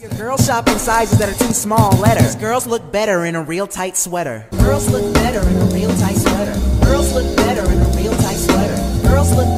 Your girl shopping sizes that are too small Letter. Girls look better in a real tight sweater. Girls look better in a real tight sweater. Girls look better in a real tight sweater. Girls look